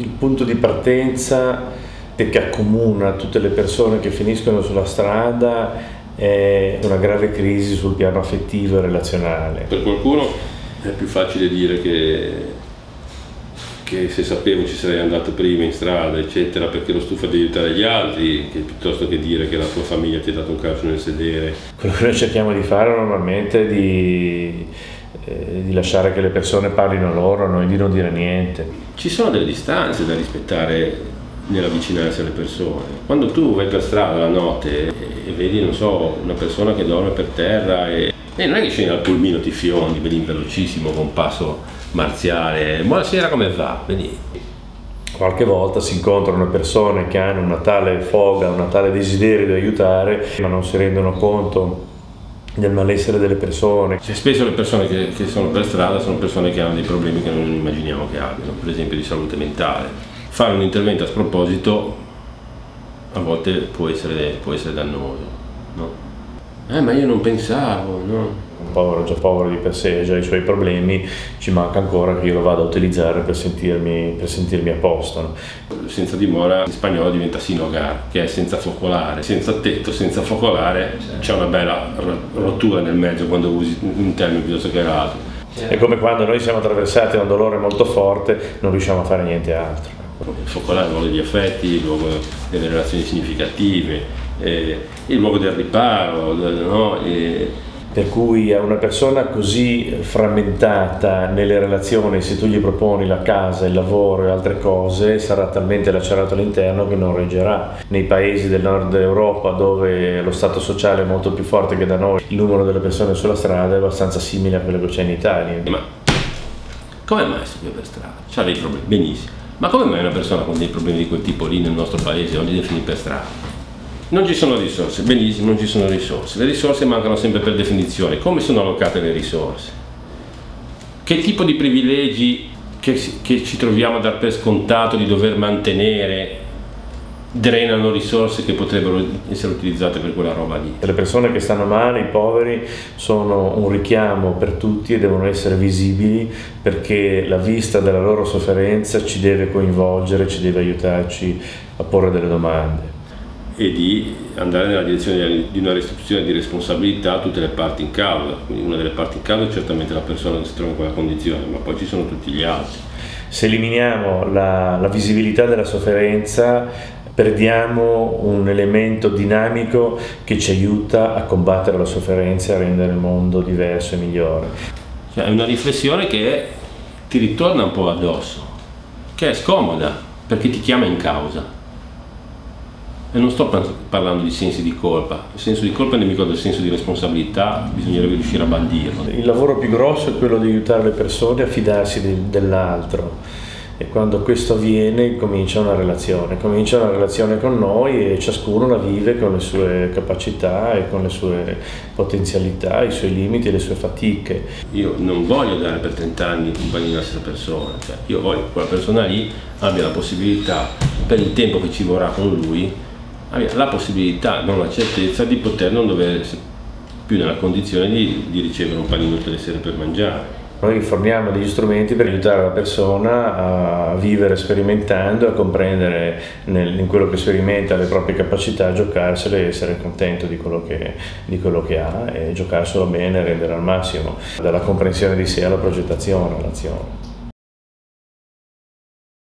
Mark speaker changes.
Speaker 1: il punto di partenza che accomuna tutte le persone che finiscono sulla strada è una grave crisi sul piano affettivo e relazionale.
Speaker 2: Per qualcuno è più facile dire che, che se sapevo ci sarei andato prima in strada, eccetera, perché lo stufa di aiutare gli altri, che piuttosto che dire che la tua famiglia ti ha dato un calcio nel sedere.
Speaker 1: Quello che noi cerchiamo di fare normalmente è di eh, di lasciare che le persone parlino loro, noi di non dire niente.
Speaker 2: Ci sono delle distanze da rispettare nell'avvicinarsi alle persone. Quando tu vai per strada la notte e vedi, non so, una persona che dorme per terra e, e non è che scendi dal pulmino, ti fiondi, vedi velocissimo con passo marziale, buonasera come va? Vedi.
Speaker 1: Qualche volta si incontrano persone che hanno una tale foga, una tale desiderio di aiutare, ma non si rendono conto del malessere delle persone.
Speaker 2: Cioè, spesso le persone che, che, sono per strada sono persone che hanno dei problemi che non immaginiamo che abbiano, per esempio di salute mentale. Fare un intervento a sproposito a volte può essere, può essere dannoso. No? Eh, ma io non pensavo, no?
Speaker 1: Un povero già povero di per sé, già i suoi problemi, ci manca ancora che io lo vada a utilizzare per sentirmi, per sentirmi a posto. No?
Speaker 2: Senza dimora in spagnolo diventa sinogar, che è senza focolare. Senza tetto, senza focolare, c'è una bella rottura nel mezzo quando usi un termine piuttosto che l'altro.
Speaker 1: È come quando noi siamo attraversati da un dolore molto forte, non riusciamo a fare niente altro.
Speaker 2: Il focolare è il luogo degli affetti, il luogo delle relazioni significative, eh, il luogo del riparo, no?
Speaker 1: per cui a una persona così frammentata nelle relazioni, se tu gli proponi la casa, il lavoro e altre cose, sarà talmente lacerato all'interno che non reggerà. Nei paesi del nord Europa dove lo stato sociale è molto più forte che da noi, il numero delle persone sulla strada è abbastanza simile a quello che c'è in Italia.
Speaker 2: Ma come mai sto qui per strada? C'ha dei problemi, benissimo. Ma come mai una persona con dei problemi di quel tipo lì nel nostro paese non li definì per strada? Non ci sono risorse, benissimo, non ci sono risorse. Le risorse mancano sempre per definizione. Come sono allocate le risorse? Che tipo di privilegi che, che ci troviamo a dar per scontato di dover mantenere drenano risorse che potrebbero essere utilizzate per quella roba lì.
Speaker 1: Le persone che stanno male, i poveri, sono un richiamo per tutti e devono essere visibili perché la vista della loro sofferenza ci deve coinvolgere, ci deve aiutarci a porre delle domande
Speaker 2: e di andare nella direzione di una restituzione di responsabilità a tutte le parti in causa. Quindi una delle parti in causa è certamente la persona che si trova in quella condizione, ma poi ci sono tutti gli altri.
Speaker 1: Se eliminiamo la, la visibilità della sofferenza, perdiamo un elemento dinamico che ci aiuta a combattere la sofferenza e a rendere il mondo diverso e migliore.
Speaker 2: Cioè, è una riflessione che ti ritorna un po' addosso, che è scomoda perché ti chiama in causa e non sto parlando di sensi di colpa, il senso di colpa è nemico del senso di responsabilità, bisognerebbe riuscire a bandirlo.
Speaker 1: Il lavoro più grosso è quello di aiutare le persone a fidarsi dell'altro e quando questo avviene comincia una relazione, comincia una relazione con noi e ciascuno la vive con le sue capacità e con le sue potenzialità, i suoi limiti le sue fatiche.
Speaker 2: Io non voglio dare per 30 anni compagnia alla stessa persona, cioè io voglio che quella persona lì abbia la possibilità per il tempo che ci vorrà con lui abbia la possibilità, non la certezza di poter non dover più nella condizione di, di ricevere un panino tutte le sere per mangiare.
Speaker 1: Noi forniamo degli strumenti per aiutare la persona a vivere sperimentando, a comprendere nel, in quello che sperimenta le proprie capacità, a giocarsele e essere contento di quello, che, di quello che ha e giocarselo bene e rendere al massimo, dalla comprensione di sé alla progettazione, all'azione.